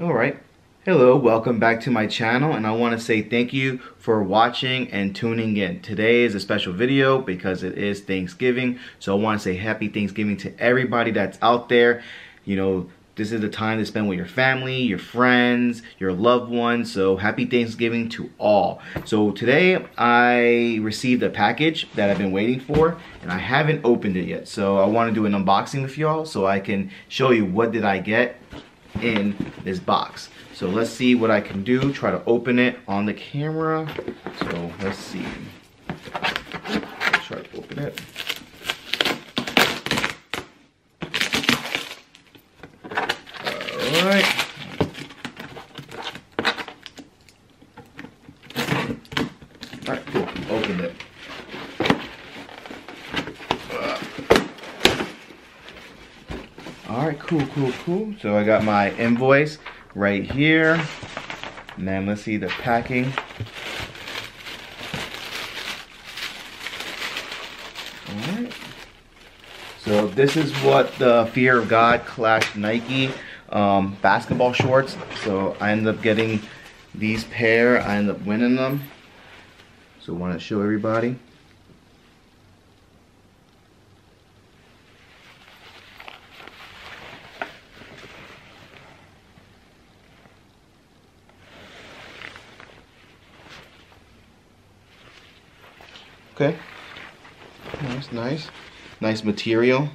All right. Hello, welcome back to my channel and I want to say thank you for watching and tuning in. Today is a special video because it is Thanksgiving. So I want to say happy Thanksgiving to everybody that's out there. You know, this is the time to spend with your family, your friends, your loved ones. So happy Thanksgiving to all. So today I received a package that I've been waiting for and I haven't opened it yet. So I want to do an unboxing with y'all so I can show you what did I get in this box. So let's see what I can do, try to open it on the camera. So let's see. Let's try to open it. All right. All right, cool, opened it. All right, cool, cool, cool. So I got my invoice right here. And then let's see the packing. All right. So this is what the Fear of God Clash Nike um, basketball shorts. So I ended up getting these pair. I ended up winning them. So I want to show everybody. Okay. Nice, nice. Nice material.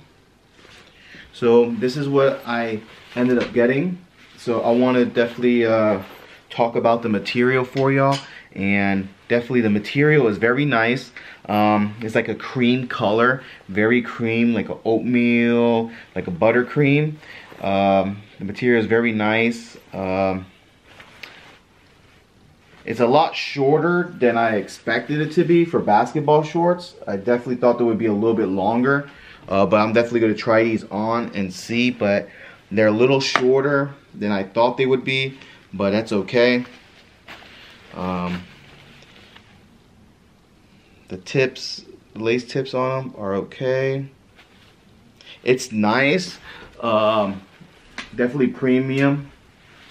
So this is what I ended up getting. So I want to definitely uh, talk about the material for y'all. And definitely the material is very nice. Um, it's like a cream color. Very cream, like an oatmeal, like a buttercream. Um, the material is very nice. Um, it's a lot shorter than I expected it to be for basketball shorts. I definitely thought they would be a little bit longer. Uh, but I'm definitely going to try these on and see. But they're a little shorter than I thought they would be. But that's okay. Um, the tips, lace tips on them are okay. It's nice. Um, definitely premium.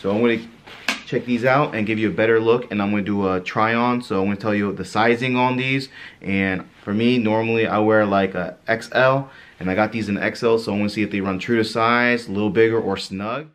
So I'm going to check these out and give you a better look and I'm to do a try on. So I'm to tell you the sizing on these. And for me normally I wear like a XL and I got these in XL so I'm to see if they run true to size a little bigger or snug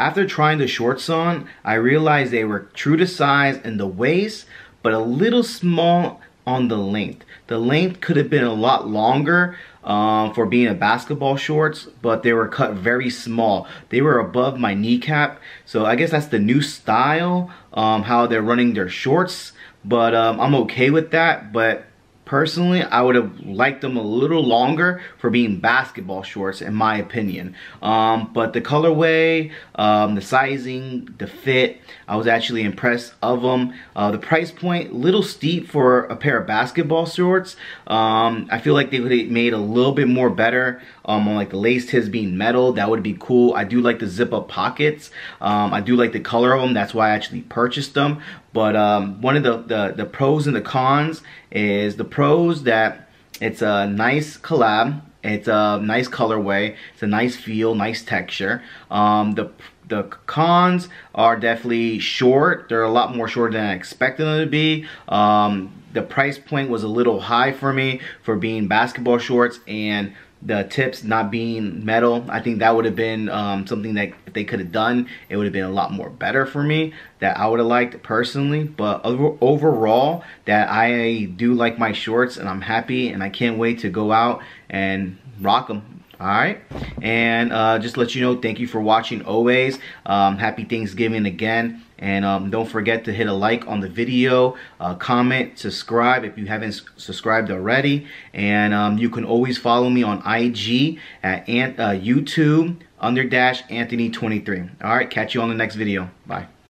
After trying the shorts on, I realized they were true to size in the waist, but a little small on the length. The length could have been a lot longer um, for being a basketball shorts, but they were cut very small. They were above my kneecap, so I guess that's the new style, um, how they're running their shorts, but um, I'm okay with that, but Personally, I would have liked them a little longer for being basketball shorts, in my opinion. Um, but the colorway, um, the sizing, the fit, I was actually impressed of them. Uh, the price point, little steep for a pair of basketball shorts. Um, I feel like they would have made a little bit more better um, on like the lace tips being metal. That would be cool. I do like the zip up pockets. Um, I do like the color of them. That's why I actually purchased them. But um, one of the, the, the pros and the cons is the pros that it's a nice collab. It's a nice colorway. It's a nice feel, nice texture. Um, the the cons are definitely short. They're a lot more short than I expected them to be. Um, the price point was a little high for me for being basketball shorts and the tips not being metal. I think that would have been um, something that they could have done, it would have been a lot more better for me that I would have liked personally. But over, overall, that I do like my shorts and I'm happy and I can't wait to go out and rock them all right and uh, just let you know thank you for watching always. Um, happy thanksgiving again. And um, don't forget to hit a like on the video uh, comment subscribe if you haven't subscribed already. And um, you can always follow me on IG at uh, YouTube under dash Anthony 23 all right catch you on the next video. Bye